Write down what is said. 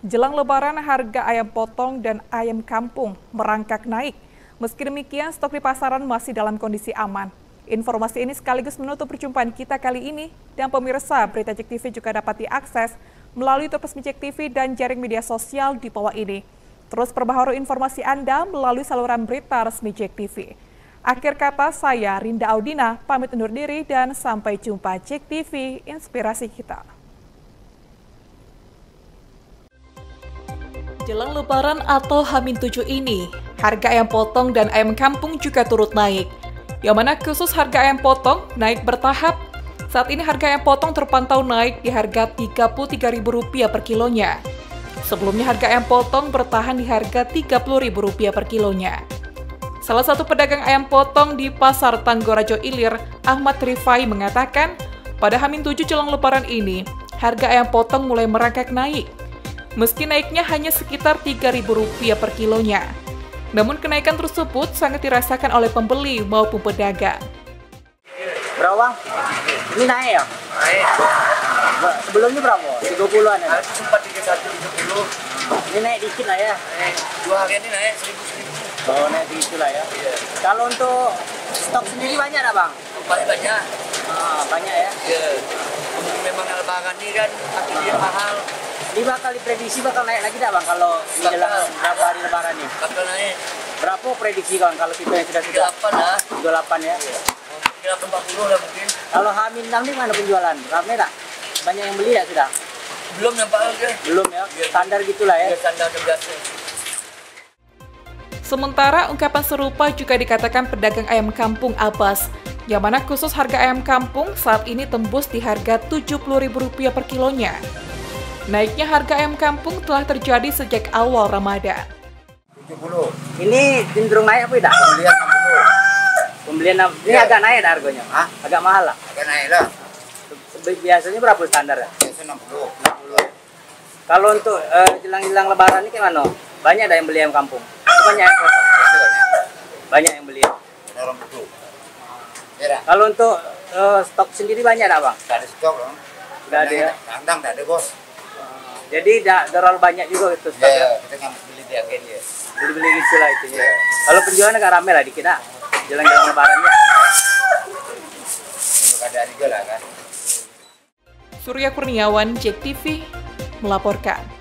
Jelang lebaran harga ayam potong dan ayam kampung merangkak naik. Meski demikian, stok di pasaran masih dalam kondisi aman. Informasi ini sekaligus menutup perjumpaan kita kali ini. Dan pemirsa, Berita Cek TV juga dapat diakses melalui Terpesmi Cek TV dan jaring media sosial di bawah ini. Terus perbaharui informasi Anda melalui saluran berita resmi Cek TV. Akhir kata saya, Rinda Audina, pamit undur diri dan sampai jumpa Cek TV, inspirasi kita. Jelang lebaran atau Hamin 7 ini, harga ayam potong dan ayam kampung juga turut naik. Yang mana khusus harga ayam potong naik bertahap. Saat ini harga ayam potong terpantau naik di harga Rp33.000 per kilonya. Sebelumnya harga ayam potong bertahan di harga Rp30.000 per kilonya. Salah satu pedagang ayam potong di Pasar Tanggorajo Ilir, Ahmad Rifai mengatakan, pada Hamin 7 jelang lebaran ini, harga ayam potong mulai merangkak naik meski naiknya hanya sekitar Rp3.000 per kilonya. Namun kenaikan tersebut sangat dirasakan oleh pembeli maupun pedagang. Berapa? Ini naik ya? Naik. Sebelumnya berapa? 30-an ya? Sempat 31 30. Ini naik dikit lah ya? Naik. Dua hari ini naik 1000 Oh, naik dikit lah ya? Iya. Kalau untuk stok sendiri banyak tak bang? Banyak banyak. Ah, banyak ya? Iya. Memang lebaran ini kan dia mahal. Ini bakal diprediksi bakal naik lagi tak bang kalau menjelang berapa hari lebaran nih? Bakal naik. Berapa prediksi kawan kalau kita yang sudah sudah 38 lah. 28 ya? Iya. 340 lah mungkin. Kalau Hamin 6 ini mana penjualan? Ramai tak? Banyak yang beli tak sudah? Belum nampak aja. Belum ya? Iya. Standar gitulah ya? Ya standar biasa. Sementara ungkapan serupa juga dikatakan pedagang ayam kampung Abbas, yang mana khusus harga ayam kampung saat ini tembus di harga Rp70.000 per kilonya. Naiknya harga ayam kampung telah terjadi sejak awal Ramadan. 70. Ini cenderung naik apa tidak? Pembelian 60. Pembelian ini Ya. agak naik dah harganya? Hah? Agak mahal lah. Agak naik lah. Biasanya berapa standar ya? Biasa 60. Kalau untuk eh, jelang-jelang lebaran ini gimana? Banyak ada yang beli ayam kampung? Itu banyak yang potong? Biasa banyak. Yang beli. Ada orang betul. Ya dah. Kalau untuk eh, stok sendiri banyak tak bang? Tak ada stok dong. Tidak ada ya? Kandang tak ada bos. Jadi tidak terlalu banyak juga itu stok ya? Ya, kita ngambil beli di agen dia. Beli-beli gitu lah itu ya. Ya. Kalau penjualan agak ramai lah dikit lah. Jelang-jelang lebaran ya. Untuk ada juga lah kan. Surya Kurniawan, JEK TV, melaporkan.